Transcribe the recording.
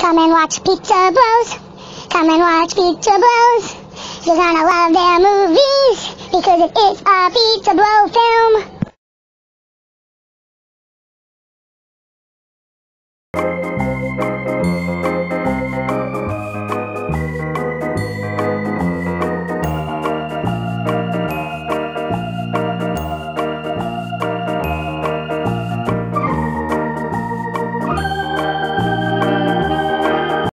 Come and watch Pizza Bros. Come and watch Pizza Bros. You're gonna love their movies because it is a Pizza Bro film.